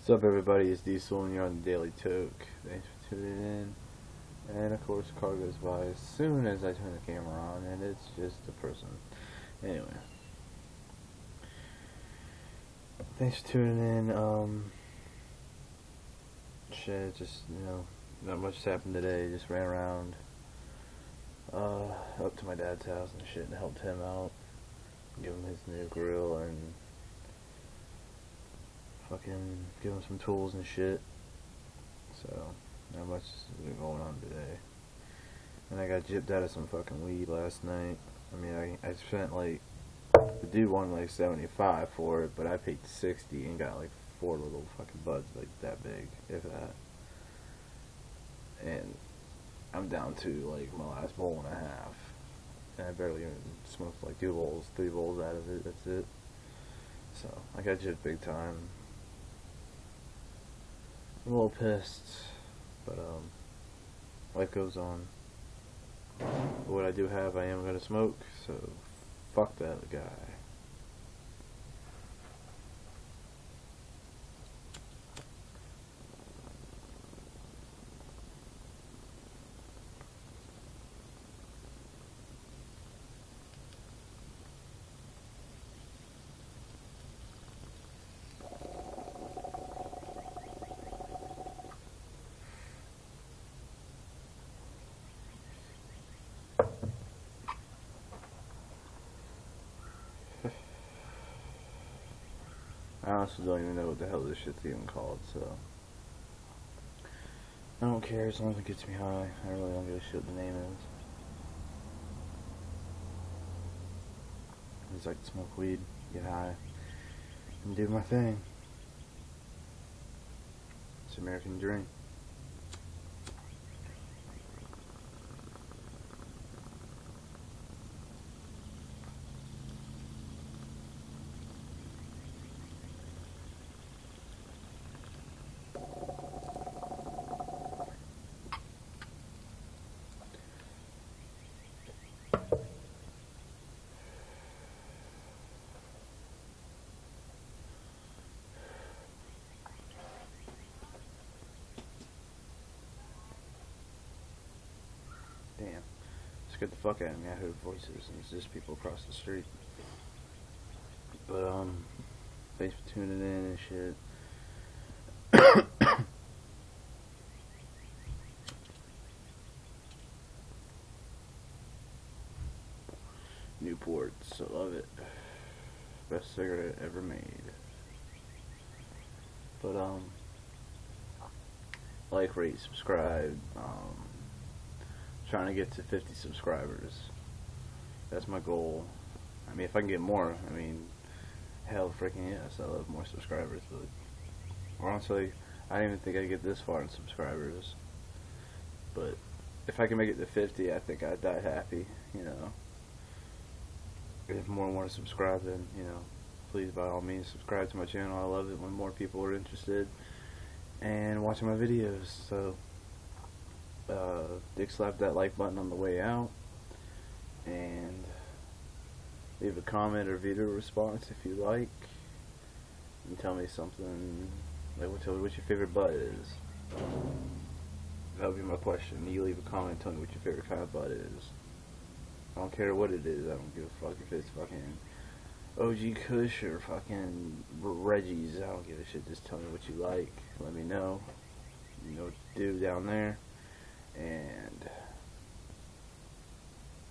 What's up, everybody? It's Diesel, and you're on the Daily Toke. Thanks for tuning in. And of course, the car goes by as soon as I turn the camera on, and it's just a person. Anyway, thanks for tuning in. Um, shit, just you know, not much happened today. Just ran around, uh, up to my dad's house and shit, and helped him out, give him his new grill and fucking give him some tools and shit. So, not much been going on today. And I got gypped out of some fucking weed last night. I mean, I, I spent like, the dude wanted like 75 for it, but I paid 60 and got like four little fucking buds like that big, if that. And I'm down to like my last bowl and a half. And I barely even smoked like two bowls, three bowls out of it, that's it. So, I got gypped big time. I'm a little pissed, but um, life goes on. But what I do have, I am gonna smoke, so fuck that guy. I honestly don't even know what the hell this shit's even called, so. I don't care as long as it gets me high. I really don't give a shit what the name is. I just like to smoke weed, get high, and do my thing. It's American dream. Damn. Scared the fuck out of me. I heard voices and it's just people across the street. But, um, thanks for tuning in and shit. Newports, I love it. Best cigarette ever made. But, um, like, rate, subscribe, um, trying to get to 50 subscribers. That's my goal. I mean, if I can get more, I mean, hell freaking yes, I love more subscribers. But honestly, I didn't even think I'd get this far in subscribers. But if I can make it to 50, I think I'd die happy, you know. If more want to subscribe, then, you know, please by all means subscribe to my channel. I love it when more people are interested and watching my videos. So, uh, dick slap that like button on the way out and leave a comment or video response if you like and tell me something like what, tell me what your favorite butt is that would be my question you leave a comment tell me what your favorite kind of butt is I don't care what it is I don't give a fuck if it's fucking OG Kush or fucking Reggie's I don't give a shit just tell me what you like let me know you know what to do down there and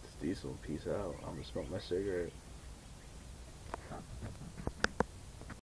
it's diesel. Peace out. I'm gonna smoke my cigarette.